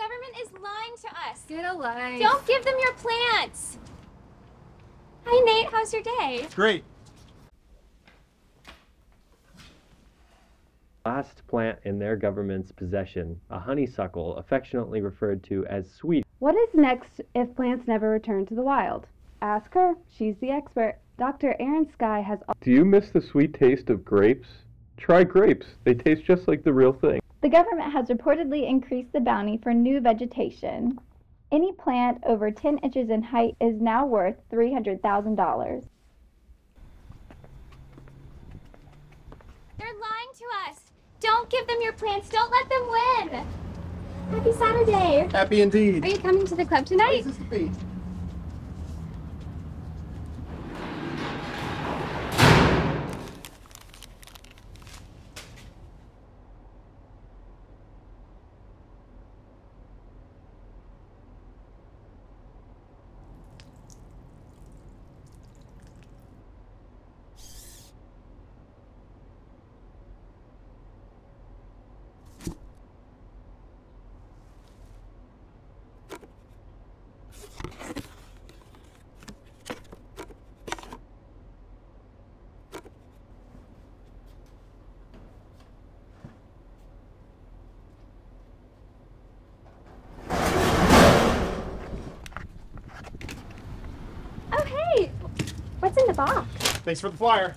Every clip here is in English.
The government is lying to us. Get a life. Don't give them your plants. Hi, Nate. How's your day? Great. last plant in their government's possession, a honeysuckle affectionately referred to as sweet. What is next if plants never return to the wild? Ask her. She's the expert. Dr. Aaron Sky has. Do you miss the sweet taste of grapes? Try grapes. They taste just like the real thing. The government has reportedly increased the bounty for new vegetation. Any plant over 10 inches in height is now worth $300,000. They're lying to us. Don't give them your plants. Don't let them win. Happy Saturday. Happy indeed. Are you coming to the club tonight? Box? Thanks for the flyer.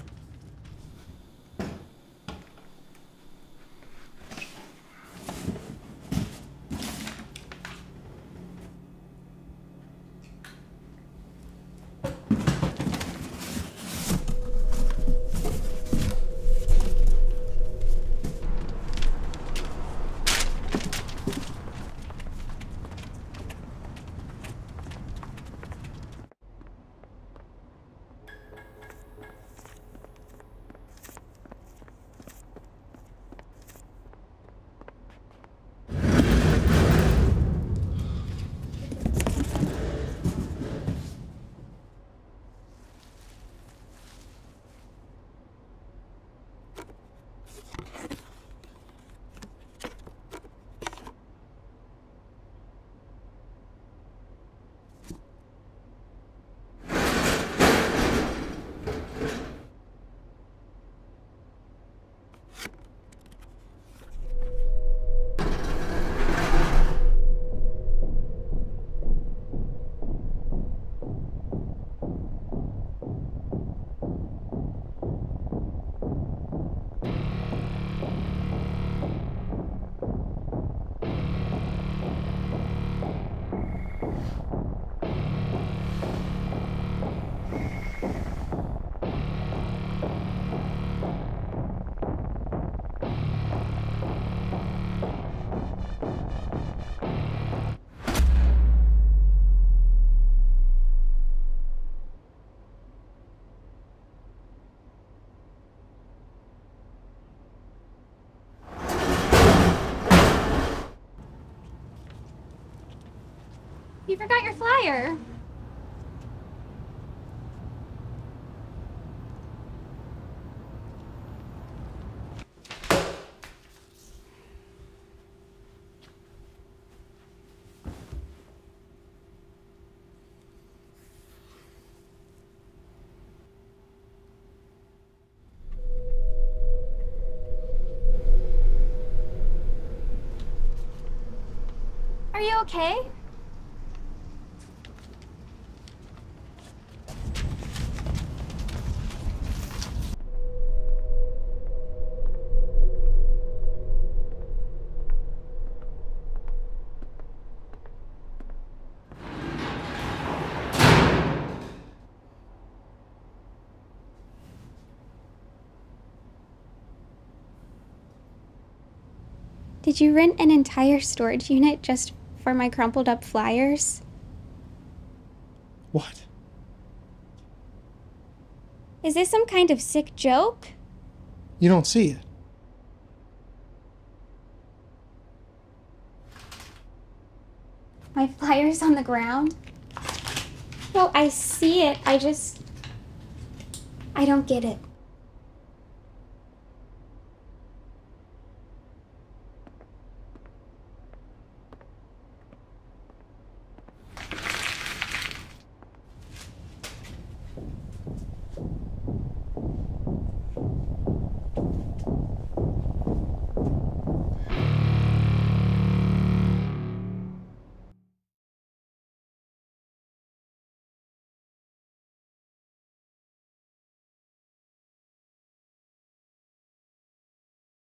You forgot your flyer. Are you okay? Did you rent an entire storage unit just for my crumpled up flyers? What? Is this some kind of sick joke? You don't see it. My flyer's on the ground? No, I see it. I just. I don't get it.